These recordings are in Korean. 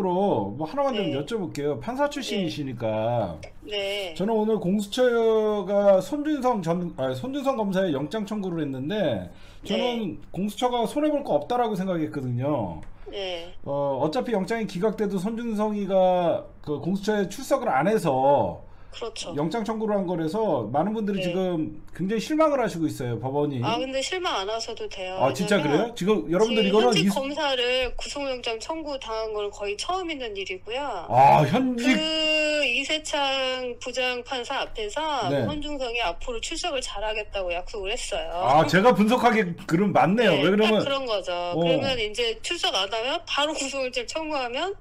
으로 뭐 하나만 네. 좀 여쭤볼게요. 판사 출신이시니까 네. 저는 오늘 공수처가 손준성 전 아, 손준성 검사의 영장 청구를 했는데 저는 공수처가 손해 볼 거 없다라고 생각했거든요. 네. 어, 어차피 영장이 기각돼도 손준성이가 그 공수처에 출석을 안 해서 그렇죠. 영장 청구를 한 거라서 많은 분들이 네. 지금 굉장히 실망을 하시고 있어요. 법원이. 아 근데 실망 안 하셔도 돼요. 아, 진짜 그래요? 지금 여러분들 지금 이거는 현직 이- 검사를 구속영장 청구 당한 건 거의 처음 있는 일이고요. 아 현직 그 이세창 부장 판사 앞에서 네. 헌중성이 앞으로 출석을 잘하겠다고 약속을 했어요. 아 제가 분석하기 그럼 맞네요. 네, 왜딱 그러면 그런 거죠. 어. 그러면 이제 출석 안 하면 바로 구속영장 청구하면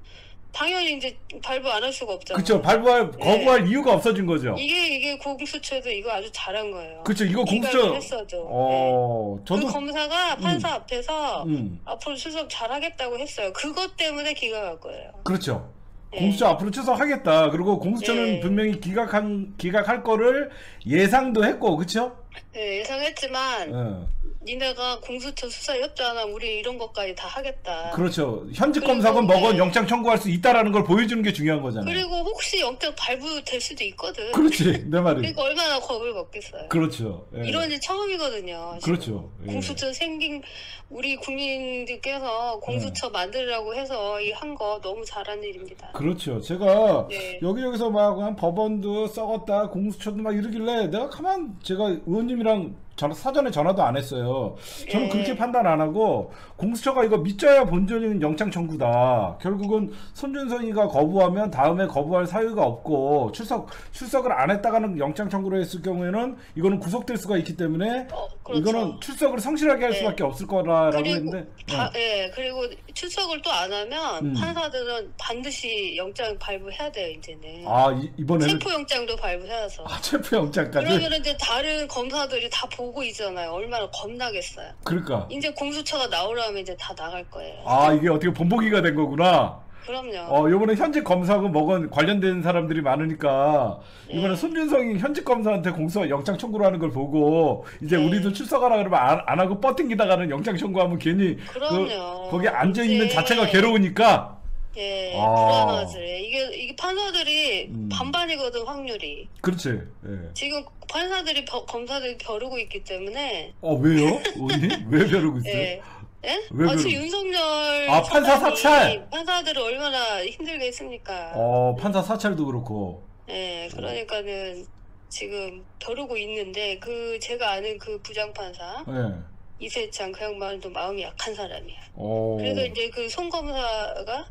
당연히 이제 발부 안 할 수가 없잖아요. 그쵸 발부할 거부할 이유가 없어진 거죠. 이게 이게 공수처도 이거 아주 잘한 거예요. 그쵸 이거 공수처 했어도. 네. 어 저도 그 검사가 판사 앞에서 음 앞으로 출석 잘하겠다고 했어요. 그것 때문에 기각할 거예요. 그렇죠. 네. 공수처 앞으로 출석하겠다. 그리고 공수처는 네. 분명히 기각한 기각할 거를 예상도 했고 그쵸? 네, 예상했지만 어, 니네가 공수처 수사 협조하나 우리 이런 것까지 다 하겠다. 그렇죠. 현직 그리고, 검사건 뭐건 네. 영장 청구할 수 있다라는 걸 보여주는 게 중요한 거잖아요. 그리고 혹시 영장 발부될 수도 있거든. 그렇지 내 말이. 그러니까 얼마나 겁을 먹겠어요. 그렇죠. 예. 이런 일 처음이거든요. 지금. 그렇죠. 예. 공수처 생긴 우리 국민들께서 공수처 만들라고 해서 이 한 거 너무 잘한 일입니다. 그렇죠. 제가 네. 여기저기서 막 법원도 썩었다 공수처도 막 이러길래 내가 가만 제가 의 원님이랑 전 사전에 전화도 안 했어요. 저는 네. 그렇게 판단 안 하고 공수처가 이거 믿져야 본전인 영장 청구다. 결국은 손준성이가 거부하면 다음에 거부할 사유가 없고 출석 출석을 안 했다가는 영장 청구를 했을 경우에는 이거는 구속될 수가 있기 때문에 어, 그렇죠. 이거는 출석을 성실하게 할 네. 수밖에 없을 거라라고 했는데 다, 예, 그리고 출석을 또 안 하면 음. 판사들은 반드시 영장 발부해야 돼요, 이제는. 예. 아 이, 이번에는 체포 영장도 발부해서. 아, 체포 영장까지 그러면 이제 다른 검사들이 다 보고 있잖아요. 얼마나 겁나겠어요. 그러니까 이제 공수처가 나오려면 이제 다 나갈 거예요. 아 이게 어떻게 본보기가 된 거구나. 그럼요. 어 이번에 현직 검사하고 뭐건 관련된 사람들이 많으니까 이번에 네. 손준성이 현직 검사한테 공소 영장 청구를 하는 걸 보고 이제 네. 우리도 출석하라 그러면 안, 안 하고 뻗팅기다가는 영장 청구하면 괜히 그럼요. 그, 거기 앉아 있는 자체가 괴로우니까 예, 아. 불안하지. 이게 이게 판사들이 음. 반반이거든 확률이. 그렇지. 예. 지금 판사들이 벼- 검사들이 벼르고 있기 때문에. 어 왜요? 의원님? 왜 벼르고 있어요? 예. 예? 왜 아, 지금 그러- 윤석열 아, 판사 사찰! 판사들을 얼마나 힘들게 했습니까? 어 판사 사찰도 그렇고. 예, 그러니까는 지금 벼르고 있는데 그 제가 아는 그 부장 판사 예. 이세창 그 양반도 마음이 약한 사람이야. 어. 그래서 이제 그송 검사가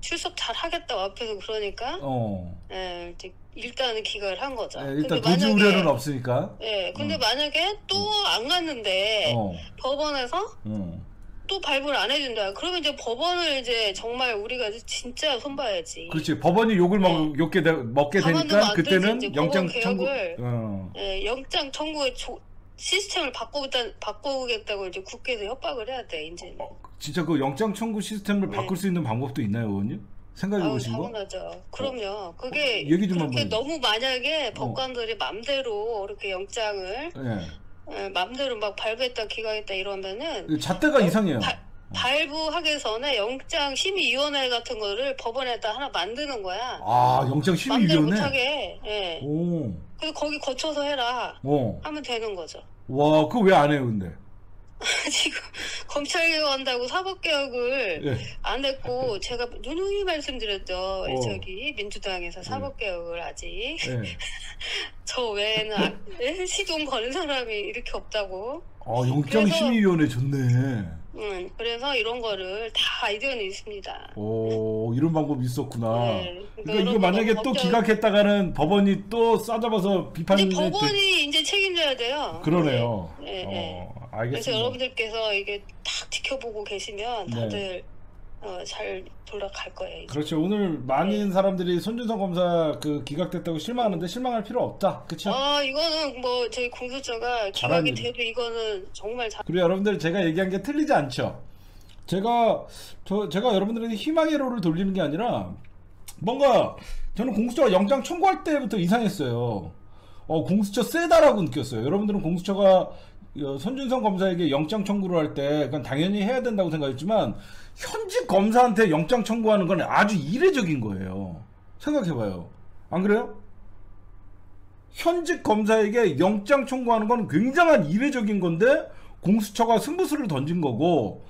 출석 잘 하겠다고 앞에서 그러니까 어. 예, 이제 일단은 기각을 한 거죠. 예, 일단 도주 우려는 없으니까. 예, 근데 음. 만약에 또 안 갔는데 어. 법원에서 어. 또 발부를 안 해준다. 그러면 이제 법원을 이제 정말 우리가 진짜 손봐야지. 그렇지 법원이 욕을 먹, 욕게 되, 먹게 되니까 그때는 영장 청구. 어. 예, 영장 청구의 조- 시스템을 바꾸겠다, 바꾸겠다고 이제 국회에서 협박을 해야 돼, 이제. 진짜 그 영장 청구 시스템을 네. 바꿀 수 있는 방법도 있나요 의원님? 생각해 아우, 보신 거? 당연하죠. 그럼요. 그게 얘기 좀 그렇게 한번 너무 만약에 어. 법관들이 맘대로 이렇게 영장을 예. 예, 맘대로 막 발부했다 기각했다 이러면은 잣대가 이상해요. 바- 발부하기 전에 영장 심의위원회 같은 거를 법원에다 하나 만드는 거야. 아 영장 심의위원회. 못하게. 예. 오. 그래서 거기 거쳐서 해라. 어. 하면 되는 거죠. 와 그거 왜 안 해요 근데? 지금 검찰 개혁한다고 사법 개혁을 예. 안 했고 제가 누누이 말씀드렸죠. 어. 저기 민주당에서 사법 개혁을 아직 예. 저 외에는 안- 예? 시동 거는 사람이 이렇게 없다고. 아 영장 그래서- 심의위원회 좋네. 음, 그래서 이런 거를 다 아이디어는 있습니다. 오 이런 방법이 있었구나. 네. 그러니까 이거 여러분 만약에 너무 또 걱정- 기각했다가는 법원이 또 싸잡아서 비판을 법원이 이제 책임져야 돼요. 그러네요. 네, 네. 어, 그래서 알겠습니다. 여러분들께서 이게 딱 지켜보고 계시면 네. 다들 어, 잘 돌아갈 거예요. 이제. 그렇죠. 오늘 많은 네. 사람들이 손준성 검사 그 기각됐다고 실망하는데 실망할 필요 없다. 그렇죠? 아 이거는 뭐 저희 공수처가 잘한 기각이 일. 돼도 이거는 정말 잘. 그리고 여러분들 제가 얘기한 게 틀리지 않죠. 제가 저 제가 여러분들에게 희망의 로를 돌리는 게 아니라 뭔가 저는 공수처가 영장 청구할 때부터 이상했어요. 어 공수처 세다라고 느꼈어요. 여러분들은 공수처가 어, 손준성 검사에게 영장 청구를 할 때 그건 당연히 해야 된다고 생각했지만 현직 검사한테 영장 청구하는 건 아주 이례적인 거예요. 생각해봐요. 안 그래요? 현직 검사에게 영장 청구하는 건 굉장한 이례적인 건데 공수처가 승부수를 던진 거고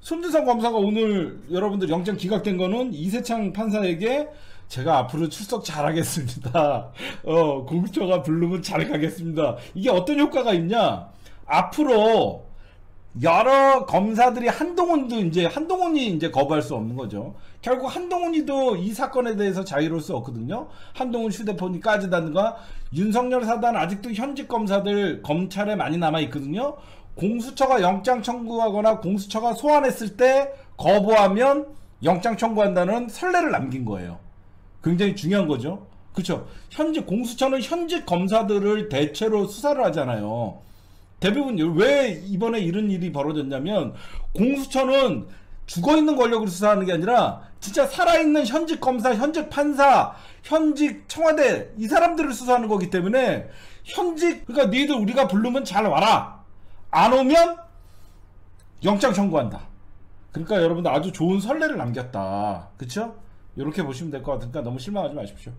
손준성 검사가 오늘 여러분들 영장 기각된 거는 이세창 판사에게 제가 앞으로 출석 잘하겠습니다. 어, 공수처가 부르면 잘 가겠습니다. 이게 어떤 효과가 있냐? 앞으로 여러 검사들이 한동훈도 이제 한동훈이 이제 거부할 수 없는 거죠. 결국 한동훈이도 이 사건에 대해서 자유로울 수 없거든요. 한동훈 휴대폰이 까지다든가 윤석열 사단 아직도 현직 검사들 검찰에 많이 남아 있거든요. 공수처가 영장 청구하거나 공수처가 소환했을 때 거부하면 영장 청구한다는 선례를 남긴 거예요. 굉장히 중요한 거죠. 그렇죠. 현직 공수처는 현직 검사들을 대체로 수사를 하잖아요. 대부분 왜 이번에 이런 일이 벌어졌냐면 공수처는 죽어 있는 권력으로 수사하는 게 아니라 진짜 살아있는 현직 검사, 현직 판사, 현직 청와대 이 사람들을 수사하는 거기 때문에 현직 그러니까 니들 우리가 부르면 잘 와라. 안 오면 영장 청구한다. 그러니까 여러분들 아주 좋은 선례를 남겼다. 그렇죠? 이렇게 보시면 될 것 같으니까 너무 실망하지 마십시오.